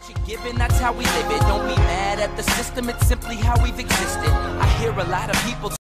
What you're given, that's how we live it. Don't be mad at the system, it's simply how we've existed. I hear a lot of people